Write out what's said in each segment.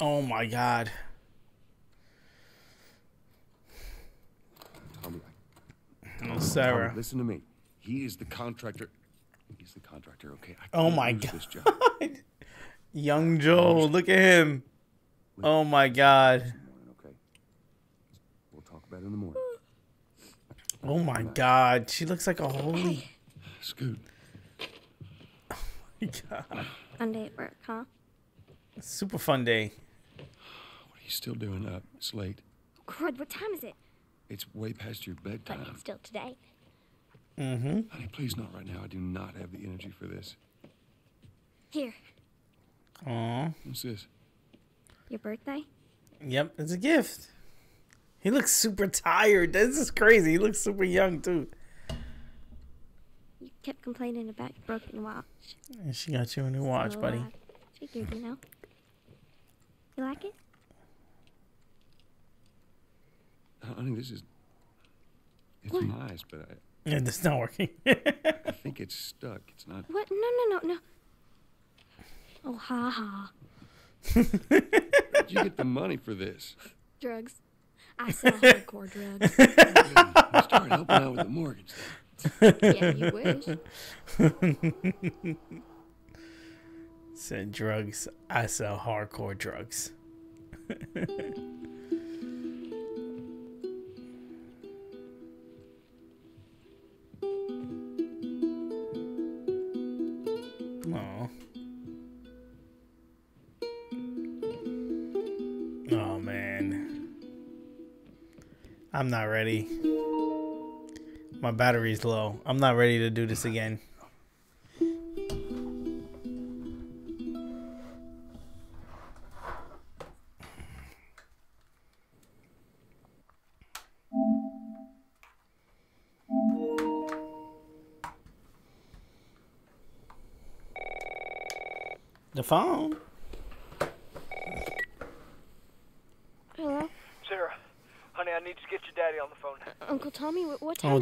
Oh my god. Tommy, Oh, Tommy, Sarah. listen to me. He is the contractor. He's the contractor, okay? I Oh my god. This job. Young Joe, look at him. Oh my god. okay? We'll talk about it in the morning. Oh my god. She looks like a holy Scoot. Oh my god. Monday at work, huh? Super fun day. What are you still doing up? It's late. Crud, what time is it? It's way past your But bedtime. it's still today. Mm-hmm. Honey, please not right now. I do not have the energy for this. Here, Aw. What's this? your birthday? Yep, it's a gift. He looks super tired. This is crazy. He looks super young too. You kept complaining about your broken watch. And she got you a new watch, So, buddy. uh, figured, you know. You like it? Honey, this is. It's What? nice, but I, Yeah, that's not working. I think it's stuck. It's not. What? No, no, no, no. Oh, ha ha. Where'd you get the money for this? Drugs. I sell hardcore drugs. You started helping out with the mortgage. yeah, you wish. Said drugs. I sell hardcore drugs. Aw. Oh man. I'm not ready. My battery's low. I'm not ready to do this again.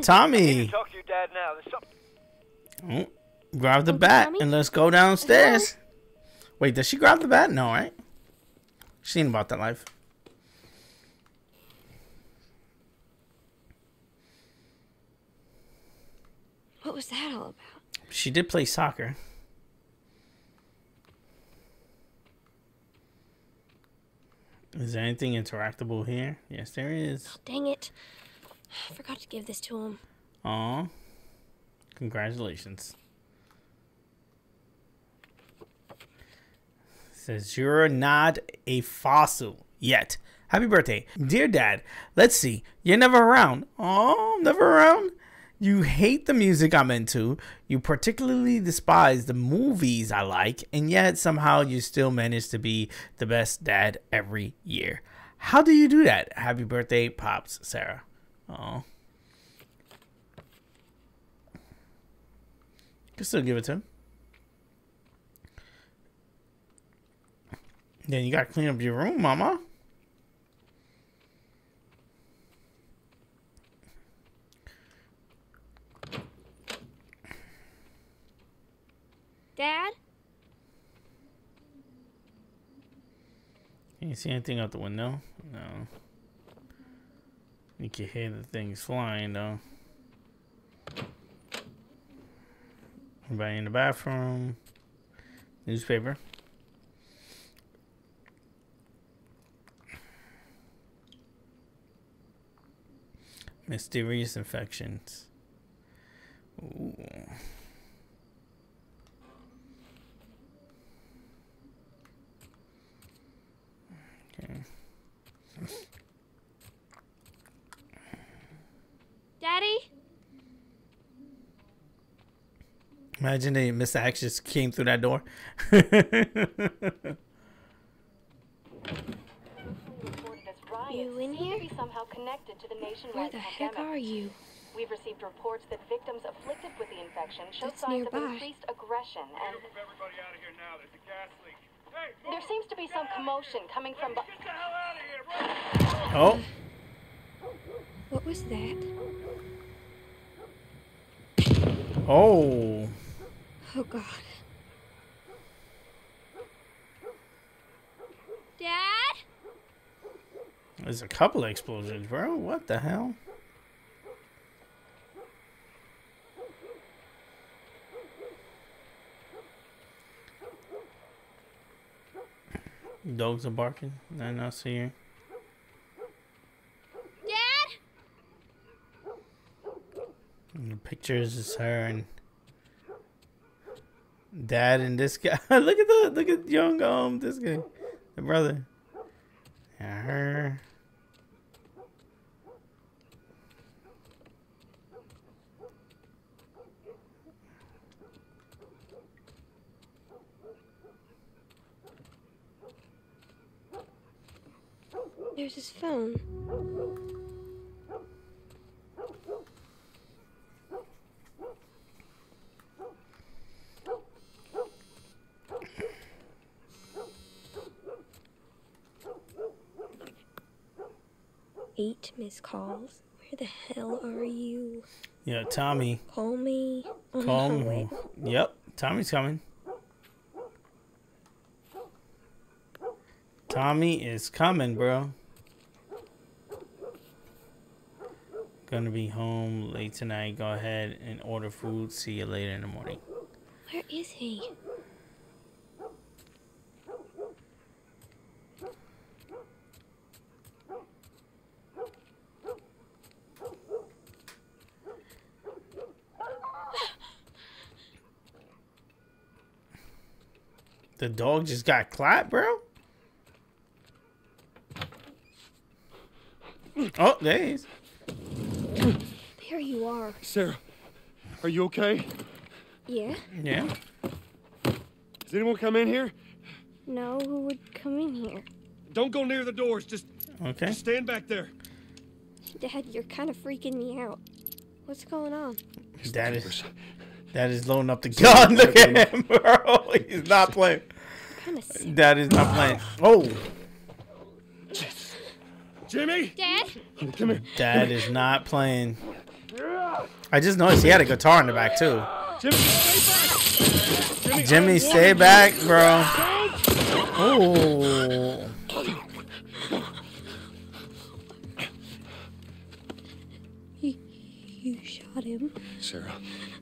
Tommy. Talk to your dad now. There's something. Oh, mm, grab the bat Tommy? and let's go downstairs. Wait, does she grab the bat? No, right? She ain't about that life. What was that all about? She did play soccer. Is there anything interactable here? Yes, there is. Oh, dang it. I forgot to give this to him. Aw. Congratulations. Says you're not a fossil yet. Happy birthday. Dear Dad, let's see. You're never around. Oh, never around? You hate the music I'm into. You particularly despise the movies I like, and yet somehow you still manage to be the best dad every year. How do you do that? Happy birthday, Pops, Sarah. Oh. Can still give it to him. Then you gotta clean up your room, mama. Dad? Can you see anything out the window? No. You can hear the things flying though. Everybody in the bathroom. Newspaper. Mysterious infections. Ooh. Okay. Daddy? Imagine they Mr. Axe just came through that door. You in here? Somehow connected to the nationwide Where the heck pandemic. are you? We've received reports that victims afflicted with the infection show That's signs of nearby. increased aggression, and Move everybody out of here now. There's a gas leak. Hey, there seems to be some commotion coming from. get the hell out of here, run! What was that? Oh. Oh, God. Dad? There's a couple of explosions, bro. What the hell? Dogs are barking. I not see. Dad? Pictures is her and dad and this guy. look at the look at young um this guy, the brother. And her. There's his phone. Calls. Where the hell are you? Yeah, Tommy. Call me. Call me. Yep, Tommy's coming. Tommy is coming, bro. Gonna be home late tonight. Go ahead and order food. See you later in the morning. Where is he? The dog just got clapped, bro. Oh, there he is. There you are. Sarah, are you okay? Yeah? Yeah. Does anyone come in here? No, who would come in here? Don't go near the doors. Just, Okay. just stand back there. Dad, you're kind of freaking me out. What's going on? That is that is loading up the gun. Look at him, bro. He's not playing. kind of. That is not playing. Oh, Jimmy, Dad? come here. that is not playing. I just noticed he had a guitar in the back too. Jimmy, stay back. Jimmy, stay back, bro. Oh, You, you shot him. Sarah,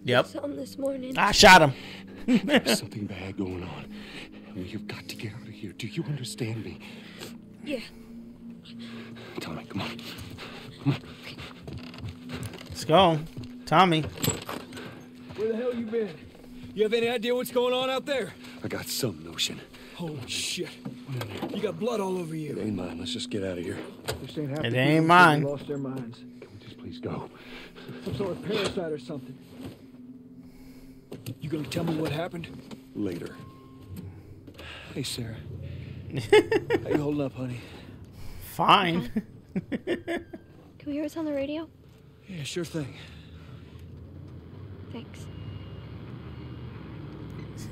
yep. Something this morning. I shot him. there's something bad going on. You've got to get out of here. Do you understand me? Yeah. Tommy, come on. Come on. Let's go, Tommy. Where the hell you been? You have any idea what's going on out there? I got some notion. Holy shit. You got blood all over you. It you. ain't mine. Let's just get out of here. This ain't half It ain't mine. who Lost their minds. Can we just please go? Some sort of parasite or something. You gonna tell me what happened? Later. Hey, Sarah. How you holding up, honey? Fine. Can we hear us on the radio? Yeah, sure thing. Thanks.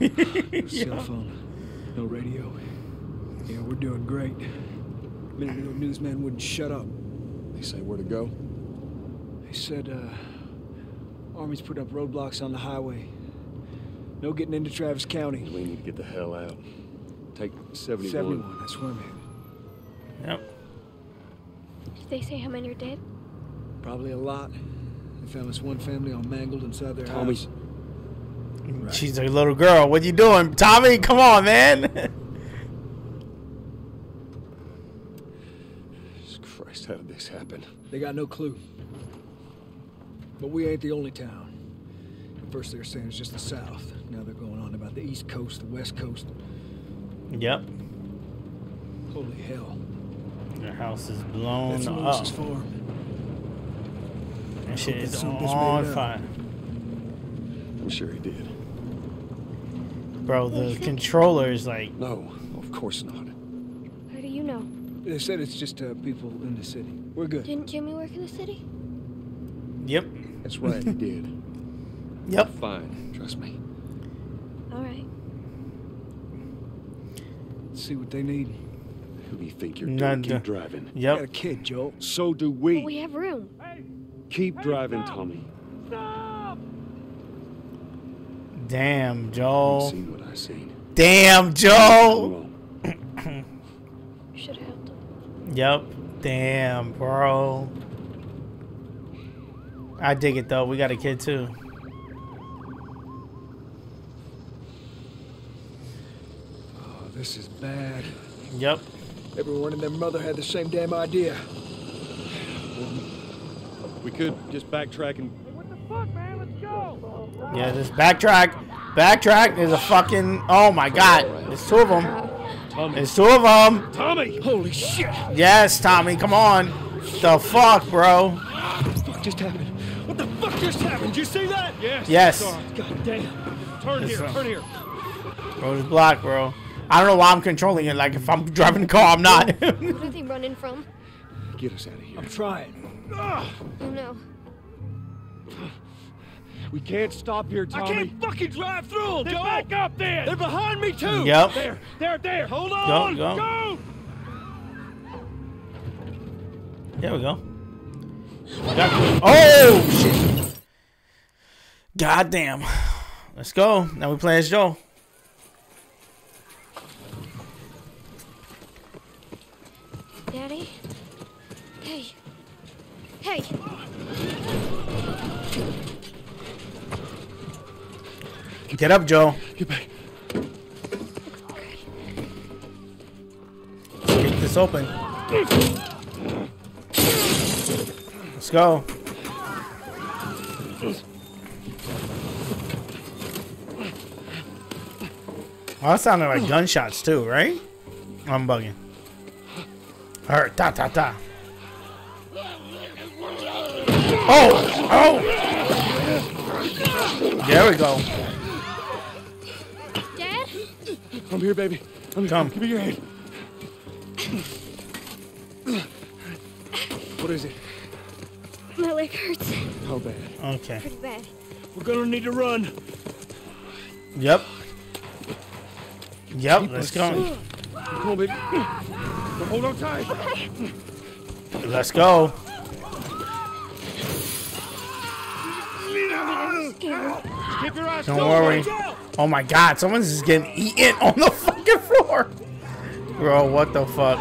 No cell phone. No radio. Yeah, we're doing great. A minute ago, newsman wouldn't shut up. They say where to go? They said, uh, Army's put up roadblocks on the highway. No getting into Travis County. We need to get the hell out. Take 71. 71, that's where I'm headed. Yep. Did they say how many are dead? Probably a lot. They found this one family all mangled inside their Tommy. house. She's a little girl. What you doing, Tommy? Come on, man. Jesus Christ, how did this happen? They got no clue. But we ain't the only town. At first they were saying it's just the south. Now they're going on about the east coast, the west coast. yep. Holy hell. Their house is blown That's up. Lewis's farm. That shit is that son of a bitch on made fire. I'm sure he did. Bro, the controller is like, No, of course not. How do you know? They said it's just uh, people in the city. We're good. Didn't Jimmy work in the city? yep, That's right, he did. yep. Fine, trust me. All right. See what they need. Who do you think you're None doing? Keep driving. Got a Yep. kid, Joel. So do But we. we have room. Keep driving, Tommy. Damn, You've seen what I've seen. Damn, Joe. You should have helped him. Yep. Damn, bro. I dig it though. We got a kid too. Oh, this is bad. Yep. Everyone and their mother had the same damn idea. We could just backtrack and What the fuck, man? Let's go. Yeah, just backtrack. Backtrack. There's a fucking. Oh my god. There's two of them. Tommy. There's two of them. Tommy! Holy shit! Yes, Tommy. Come on. The fuck, bro. What the fuck just happened? What the fuck just happened? Did you see that? Yes. Yes. God damn. Turn Yes, here. sir. Turn here. Road is black, bro. I don't know why I'm controlling it. Like if I'm driving the car, I'm not. What are they running from? Get us out of here. I'm trying. Oh no. We can't stop here, Tommy. I can't fucking drive through them, Then Joe! back up then. They're behind me too! yep. There, there, there. Hold Go, on. go. There we go. Oh shit! God damn. Let's go. Now we play as Joe. Daddy? Hey. Hey. Get up, Joe. Get back. Get this open. Let's go. Oh, that sounded like gunshots too, right? I'm bugging. Alright, ta ta ta. Oh! Oh! There we go. Dad? Come here, baby. Let me Come. Give me your hand. What is it? My leg hurts How bad? Okay. pretty bad. We're gonna need to run. Yep. Yep, let's go. Come on, baby. Hold on tight. Let's go. Keep your eyes Don't worry. Oh my god, someone's just getting eaten on the fucking floor. Bro, what the fuck?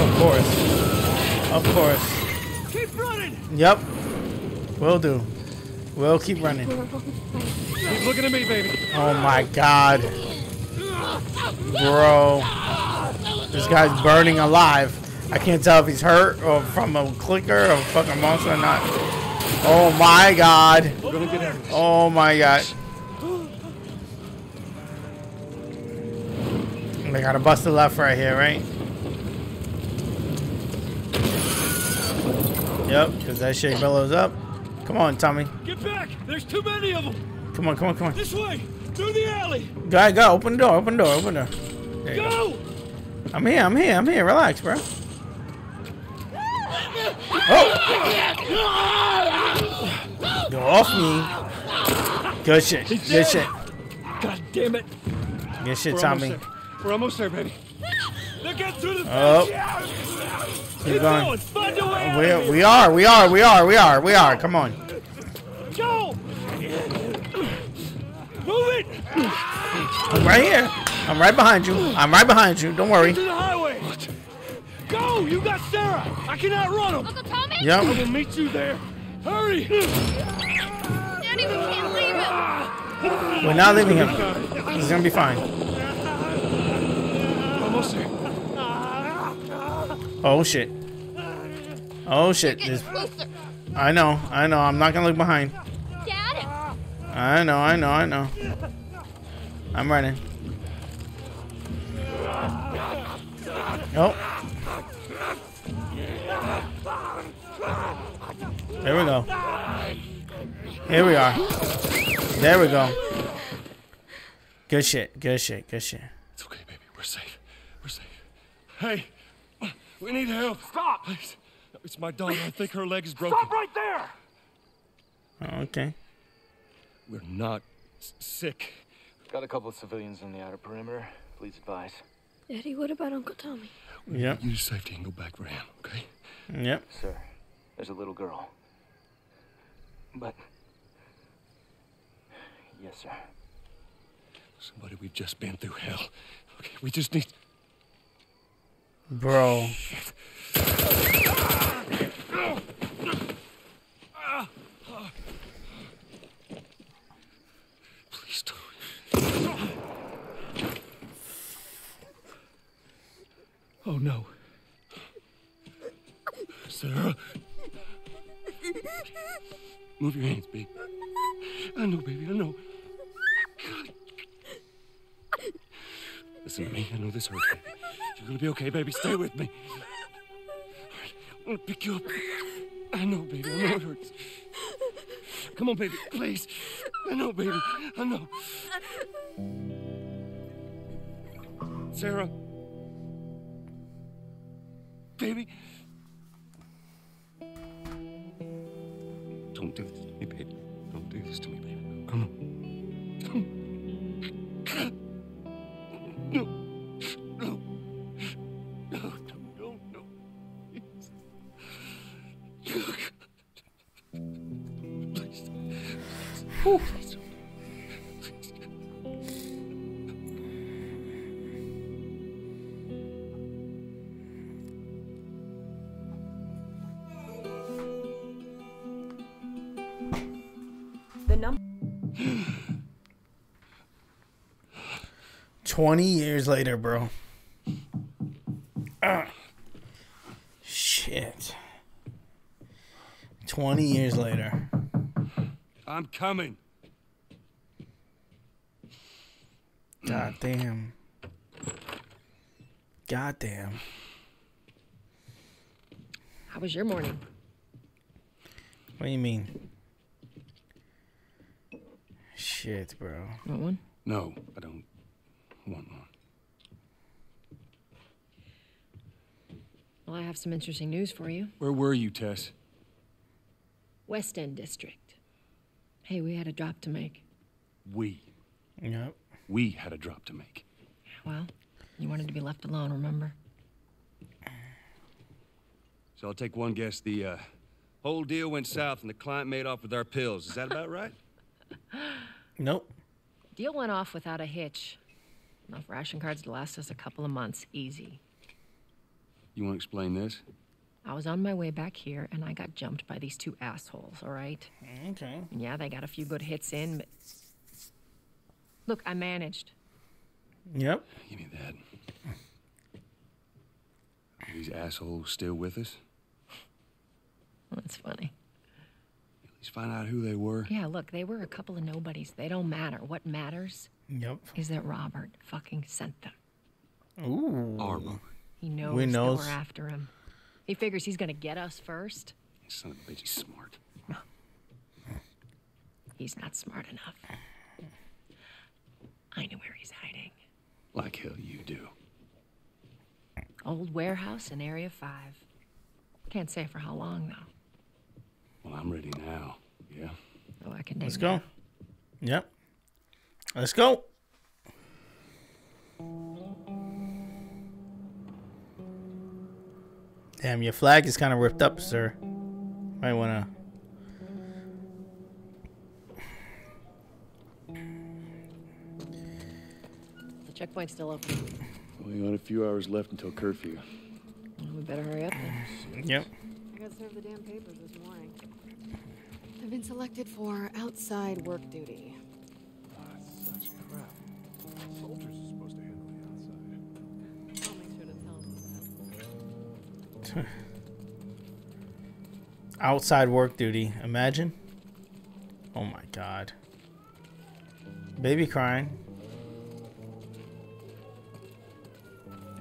Of course. Of course. Keep running! Yep. Will do. We'll keep running. Keep looking at me, baby. Oh my god. Bro. This guy's burning alive. I can't tell if he's hurt or from a clicker or a fucking monster or not. Oh my god. We're gonna get out of this. Oh my god. They got a the left right here, right? Yep, because that shit billows up. Come on, Tommy. Get back! There's too many of them! Come on, come on, come on. This way! Through the alley! Go ahead, go. Open the door, open the door, open the door. There you go. Go! I'm here, I'm here, I'm here. Relax, bro. Oh! Go off me. Good shit, good shit. God damn it! Good shit, We're Tommy. We're almost there, baby. Oh. fence! Keep Keep going. going! Find your way out of We, we are, we are, we are, we are, we are. Come on. Go! Move it! I'm right here. I'm right behind you. I'm right behind you. Don't worry. To the highway! Go! You got Sarah! I can outrun them! Uncle Tommy? Yep. We'll meet you there. Hurry! Daddy, we can't leave him. We're not leaving him. He's gonna be fine. Almost there. Oh shit. Oh shit. This. I know. I know. I'm not gonna look behind. Dad? I know. I know. I know. I'm running. Oh. There we go. Here we are. There we go. Good shit. Good shit. Good shit. It's okay, baby. We're safe. We're safe. Hey, we need help. Stop. Please. It's my daughter. I think her leg is broken. Stop right there! Oh, okay. We're not sick. Got a couple of civilians on the outer perimeter. Please advise. Eddie, what about Uncle Tommy? Yep. You to safety and go back for him, okay? Yep. Sir, there's a little girl. But. Yes, sir. Somebody, we've just been through hell. Okay, we just need. Bro. Please don't. Oh no. Sarah. Move your hands, baby. I know, baby, I know. Listen to me. I know this hurts. You're gonna be okay, baby. Stay with me. I'm gonna pick you up. I know, baby. I know it hurts. Come on, baby, please. I know, baby. I know. Sarah. Baby. 20 years later, bro. Ah. Shit. 20 years later. I'm coming. God damn. God damn. How was your morning? What do you mean? Shit, bro. Want one? No, I don't want one. Well, I have some interesting news for you. Where were you, Tess? West End District. Hey, we had a drop to make. We. Yep. We had a drop to make. Well, you wanted to be left alone, remember? So I'll take one guess. The uh, whole deal went south and the client made off with our pills. Is that about right? Nope. Deal went off without a hitch. Enough ration cards to last us a couple of months, easy. You want to explain this? I was on my way back here and I got jumped by these two assholes, all right? Okay. And yeah, they got a few good hits in, but. Look, I managed. Yep. Give me that. Are these assholes still with us? That's funny. At least find out who they were. Yeah, look, they were a couple of nobodies. They don't matter. What matters Yep. is that Robert fucking sent them. Ooh. Our Robert. He knows, We that knows. we're after him. He figures he's gonna get us first. Son of a bitch, he's smart. He's not smart enough. I know where he's hiding. Like hell you do. Old warehouse in Area 5. Can't say for how long, though. Well, I'm ready now. Yeah? Oh, I can Let's name go. Yep. Let's go. Damn, your flag is kind of ripped up, sir. Might wanna. The checkpoint's still open. Only got a few hours left until curfew. Well, we better hurry up then. Yep. I got served the damn papers this morning. I've been selected for outside work duty. Such crap. Soldiers are supposed to handle the outside. I'll make sure to tell them that. Outside work duty. Imagine. Oh my god. Baby crying.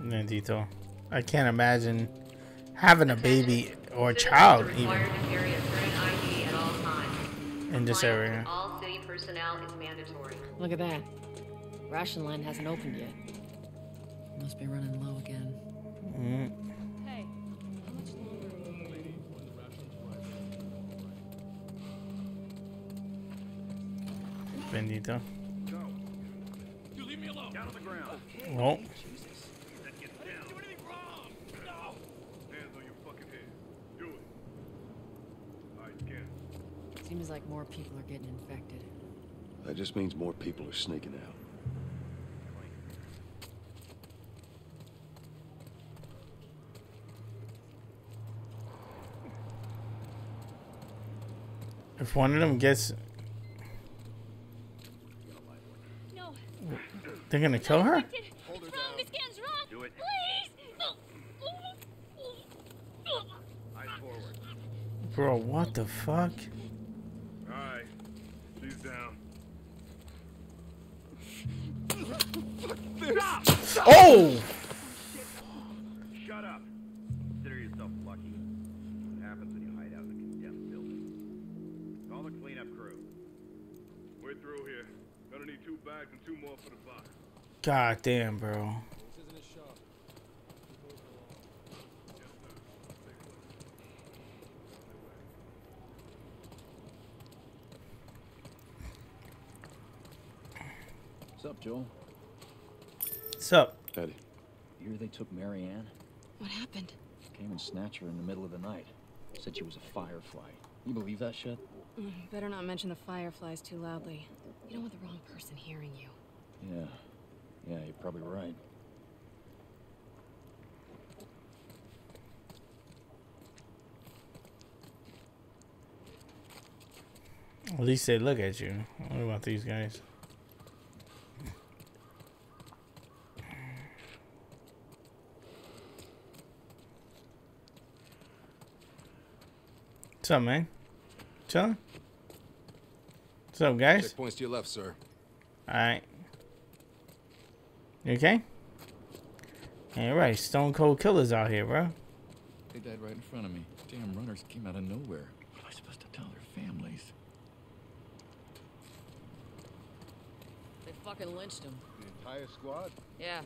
Nandito. I can't imagine having a baby or a child even Required to carry a current ID at all times. in this area. All city personnel is mandatory. Look at that. Ration line hasn't opened yet. Must be running low again. Mm. Hey, how much longer? Bendito. You leave me alone. Down on the ground. Well, Hands on your fucking head. Do it. All right, you can. Seems like more people are getting infected. That just means more people are sneaking out. If one of them gets, No. they're gonna kill her. Wrong. This can's wrong. Do it. Please. Eyes forward. Bro, what the fuck? Alright. She's down. Oh! Bags and two more for the box. God damn, bro. What's up, Joel? What's up? Eddie. You hear they took Marianne? What happened? Came and snatched her in the middle of the night. Said she was a firefly. You believe that shit? Mm, better not mention the fireflies too loudly. You don't want the wrong person hearing you. Yeah. Yeah, you're probably right. At least they look at you. What about these guys? What's up, man? Chilling? What's up, guys? Checkpoints to your left, sir. Alright. You okay? Alright, stone cold killers out here, bro. They died right in front of me. Damn runners came out of nowhere. What am I supposed to tell their families? They fucking lynched him. The entire squad? Yeah.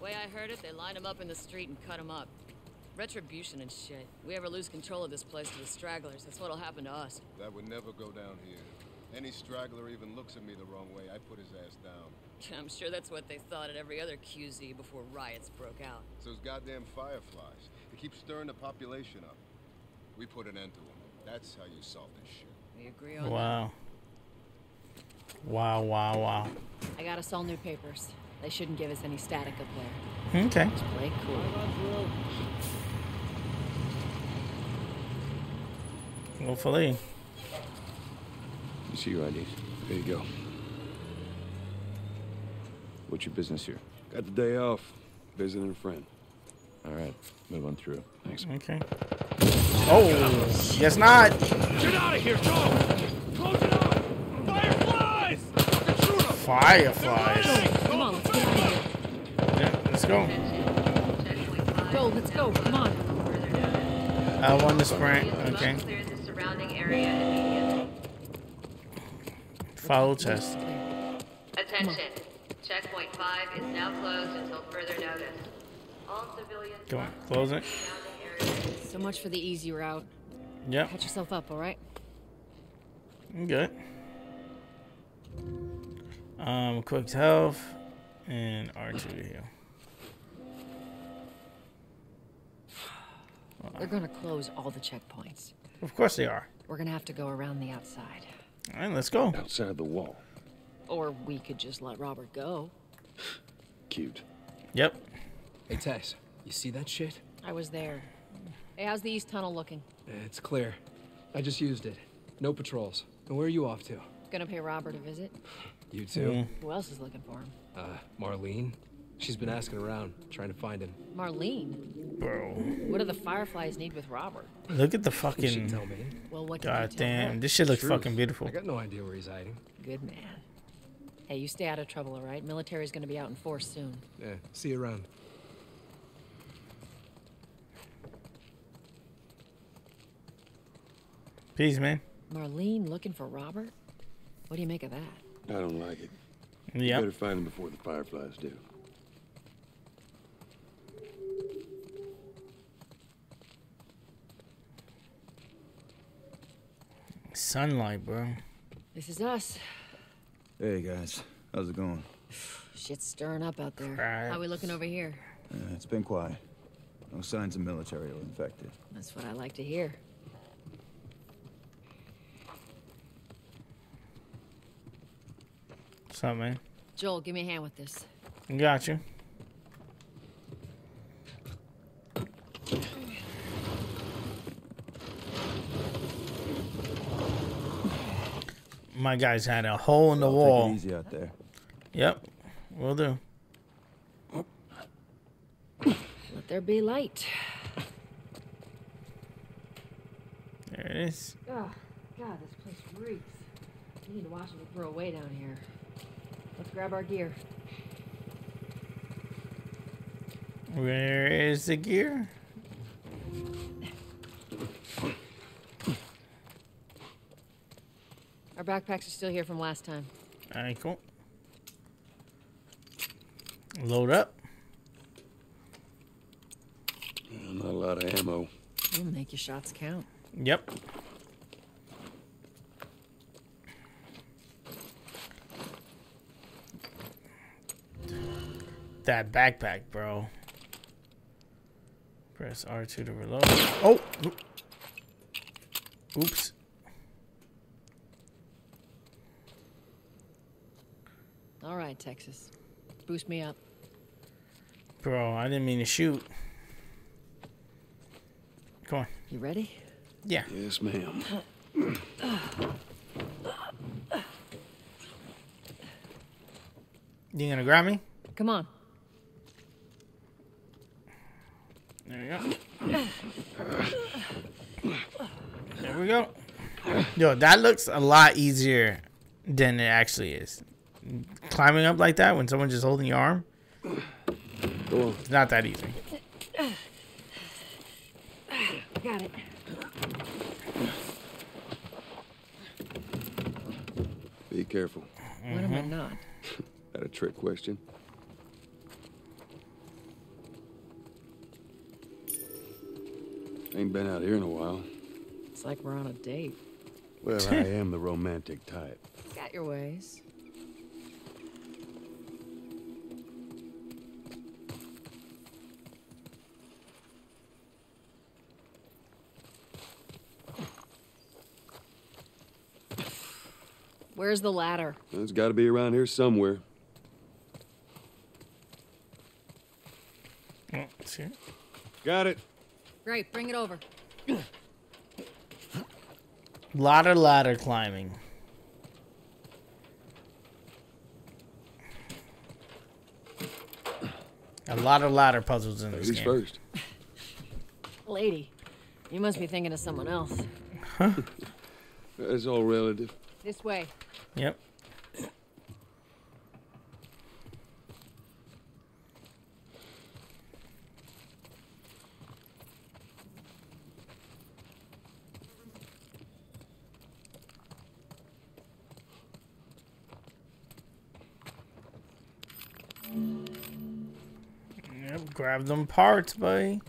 Way I heard it, they lined him up in the street and cut him up. Retribution and shit. We ever lose control of this place to the stragglers, that's what'll happen to us. That would never go down here. Any straggler even looks at me the wrong way, I put his ass down. I'm sure that's what they thought at every other QZ before riots broke out. Those goddamn fireflies. They keep stirring the population up. We put an end to them. That's how you solve this shit. We agree on Wow. Wow, wow, wow. that. I got us all new papers. They shouldn't give us any static up there. Okay. Just play cool. Hopefully. You see your IDs? There you go. What's your business here? Got the day off. Visiting a friend. All right, move on through. Thanks. Okay. Oh, yes, not. Get out of here, Joe! Close it up! Fireflies! Fireflies. Come on, let's get out of here. Yeah, let's go. Go, let's go, come on. I won the sprint. Okay. Clear the surrounding area immediately. Follow Tess. Attention. Checkpoint 5 is now closed until further notice. All civilians Go on. Close it. So much for the easy route. Yep. Catch yourself up, alright? I'm good. Um, quick health and R2 here. They're gonna close all the checkpoints. Of course they are. We're gonna have to go around the outside. All right, let's go. Outside the wall. Or we could just let Robert go. Cute. Yep. Hey, Tess, you see that shit? I was there. Hey, how's the east tunnel looking? It's clear. I just used it. No patrols. And where are you off to? Gonna pay Robert a visit? You too? Who else is looking for him? Uh, Marlene? She's been asking around, trying to find him. Marlene? Bro. What do the Fireflies need with Robert? Look at the fucking. should tell me. Well, what can you God tell her? damn. This shit looks Truth. fucking beautiful. I got no idea where he's hiding. Good man. Hey, you stay out of trouble, all right? Military's gonna be out in force soon. Yeah, see you around. Peace, man. Marlene looking for Robert? What do you make of that? I don't like it. Yeah. Better find him before the fireflies do. Sunlight, bro. This is us. Hey guys, how's it going? Shit's stirring up out there. Crap. How we looking over here? Uh, it's been quiet. No signs of military or infected. That's what I like to hear. What's up, man? Joel, give me a hand with this. Got My guys had a hole in the I'll wall. Take it easy out there. Yep, will do. Let there be light. There it is. Oh, God, this place reeks. We need to watch what we throw away down here. Let's grab our gear. Where is the gear? Our backpacks are still here from last time. All right, cool. Load up. Yeah, not a lot of ammo. We'll make your shots count. Yep. That backpack, bro. Press R2 to reload. Oh! Oops. All right, Texas. Boost me up. Bro, I didn't mean to shoot. Come on. You ready? Yeah. Yes, ma'am. You gonna grab me? Come on. There we go. There we go. Yo, that looks a lot easier than it actually is. Climbing up like that when someone's just holding your arm. It's not that easy. Got it. Be careful. What am I not? That a trick question? Ain't been out here in a while. It's like we're on a date. Well, I am the romantic type. Got your ways. Where's the ladder? It's got to be around here somewhere. Oh, see? Got it. Great, bring it over. Ladder, ladder climbing. A lot of ladder puzzles in this Ladies game. first. Lady, you must be thinking of someone else. Huh? It's all relative. This way. Yep. Yep, grab them parts, buddy.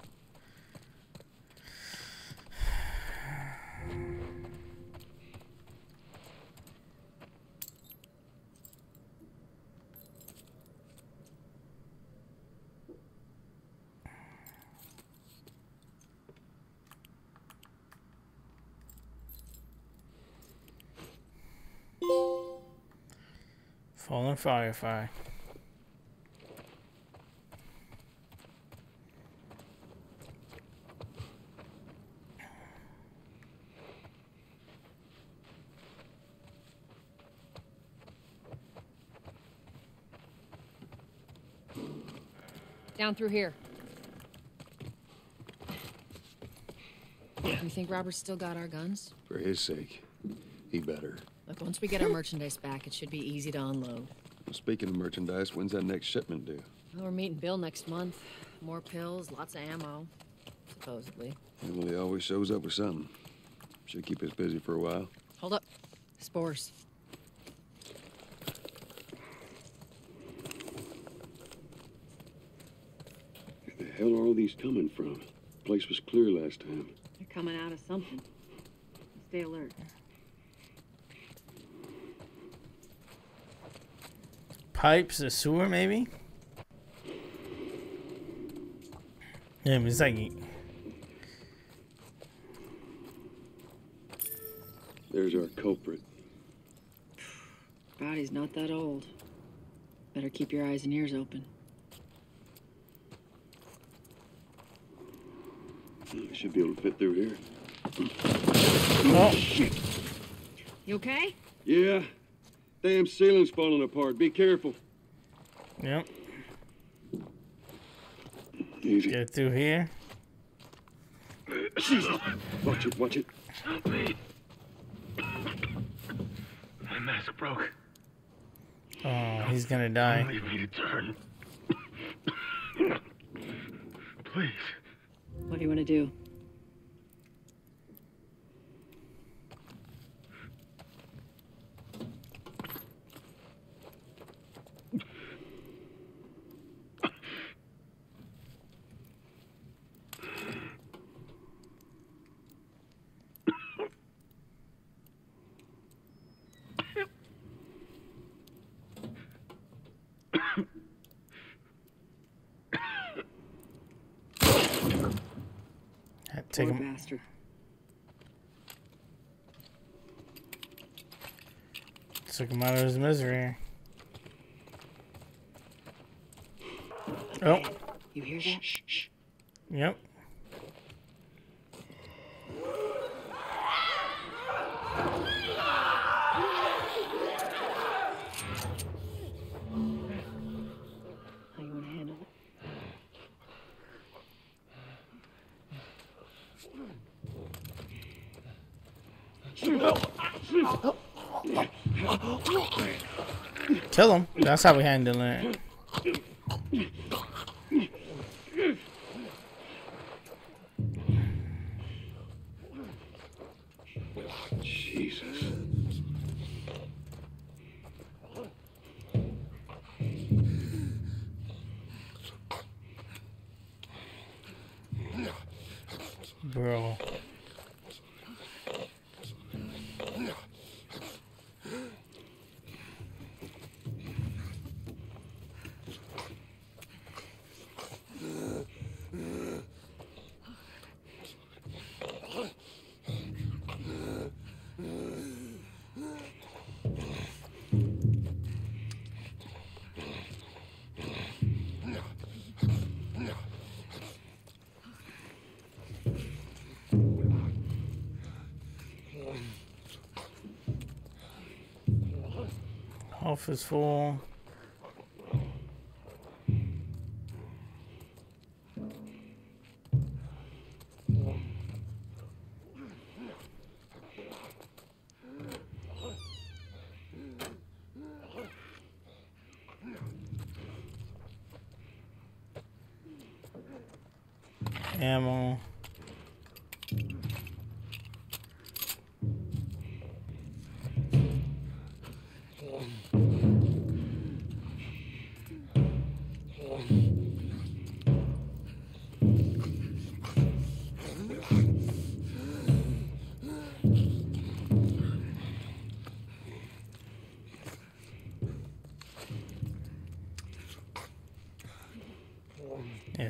Firefly. Down through here. You think Robert's still got our guns? For his sake, he better. Look, once we get our merchandise back, it should be easy to unload. Well, speaking of merchandise, when's that next shipment due? Well, we're meeting Bill next month. More pills, lots of ammo. Supposedly. Yeah, well, he always shows up with something. Should keep us busy for a while. Hold up. Spores. Where the hell are all these coming from? The Place was clear last time. They're coming out of something. Stay alert. Pipes, a sewer, maybe? Yeah, it's like There's our culprit. Body's not that old. Better keep your eyes and ears open. I should be able to fit through here. Oh. shit! You okay? Yeah. Damn ceiling's falling apart. Be careful. Yep. Easy. Get through here. Jesus. Watch it, watch it. Help me. My mask broke. Oh, he's gonna Don't die. leave me to turn. Please. What do you want to do? Take Poor him. bastard. Took him out of his misery. Oh, You hear that? yep. How you want to handle it? Kill him. That's how we handle it. Is full. Ammo.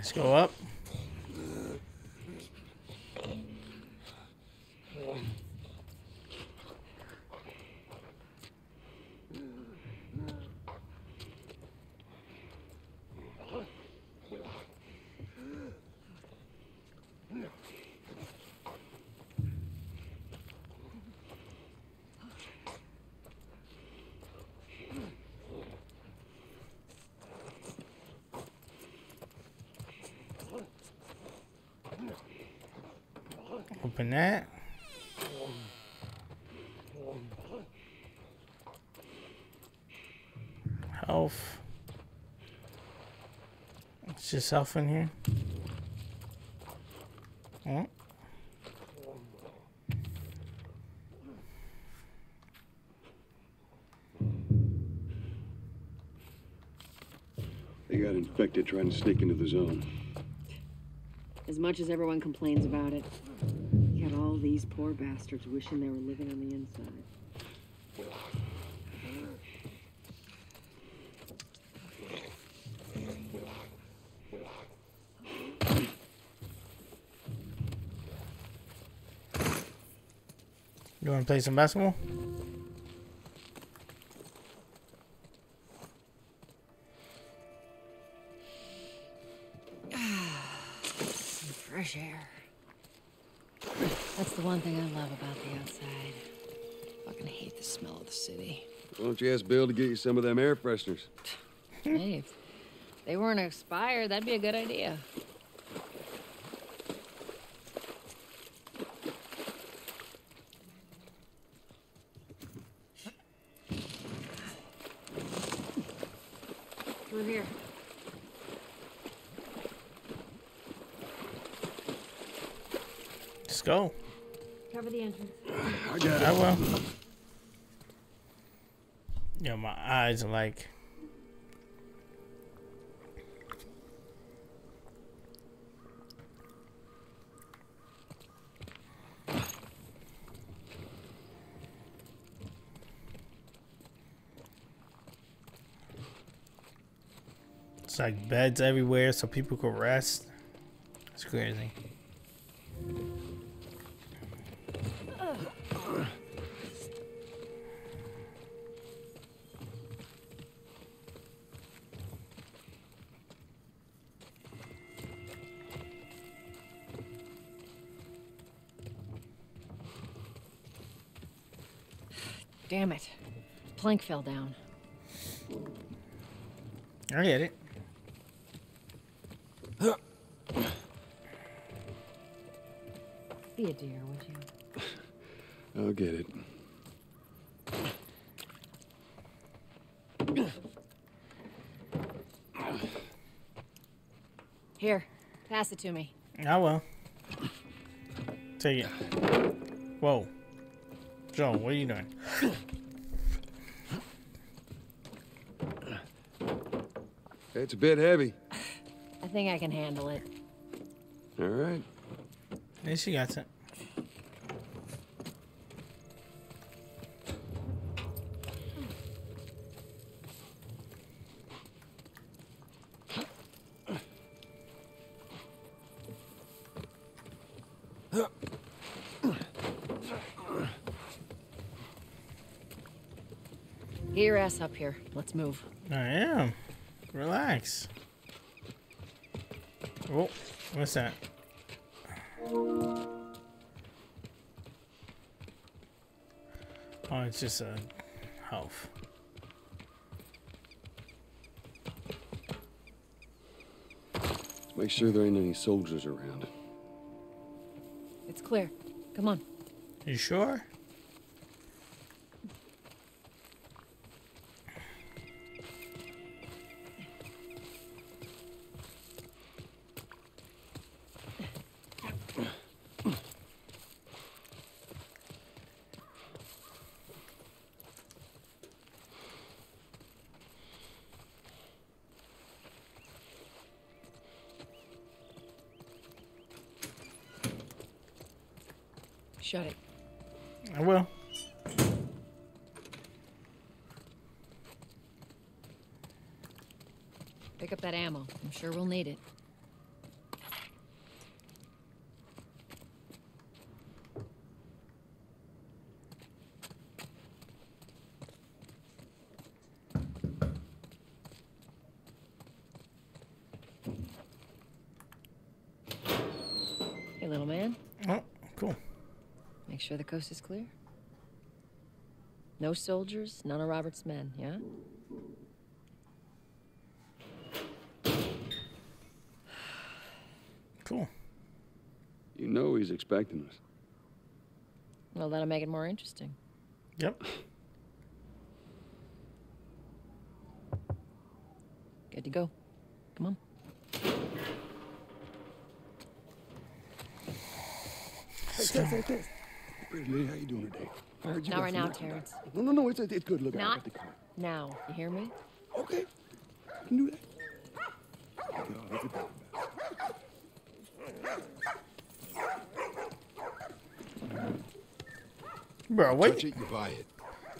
Let's go up. Open that. Health. It's just health in here. Oh. They got infected trying to sneak into the zone. As much as everyone complains about it, you got all these poor bastards wishing they were living on the inside. You want to play some basketball? You ask Bill to get you some of them air fresheners? hey, if they weren't expired, that'd be a good idea. Through here. Let's go. Cover the entrance. I got I will. Yo, my eyes are like. It's like beds everywhere so people could rest. It's crazy. Plank fell down. I get it. Be a dear, would you? I'll get it. Here, pass it to me. I will. Take it. Whoa. Joel, what are you doing? It's a bit heavy. I think I can handle it. All right. Yeah, she got it. Get your ass up here. Let's move. I am. Relax. Oh, what's that? Oh, it's just a health. Make sure there ain't any soldiers around. It's clear. Come on. You sure? Sure we'll need it. Hey, little man. Oh, cool. Make sure the coast is clear. No soldiers, none of Robert's men, yeah? Cool. You know he's expecting us. Well, that'll make it more interesting. Yep. Good to go. Come on. Hey, Tess, hey, Tess. Pretty lady, how you doing today? I heard you Not got right now, work. Terrence. No, no, no, it's, it's good. Look, I Not got the car. now. You hear me? Okay. I can do that. Okay, I'll let you down. Bro, wait. Touch it, you buy it.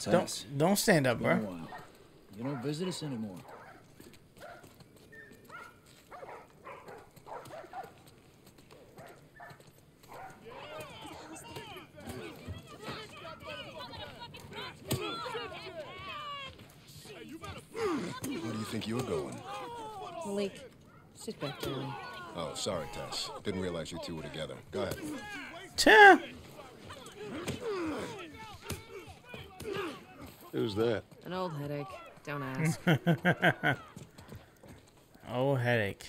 Don't don't stand up, bro. You don't visit us anymore. Where do you think you're going? Malik, sit back down. Oh, sorry, Tess. Didn't realize you two were together. Go ahead. Cha. Who's that? An old headache. Don't ask. oh, headache.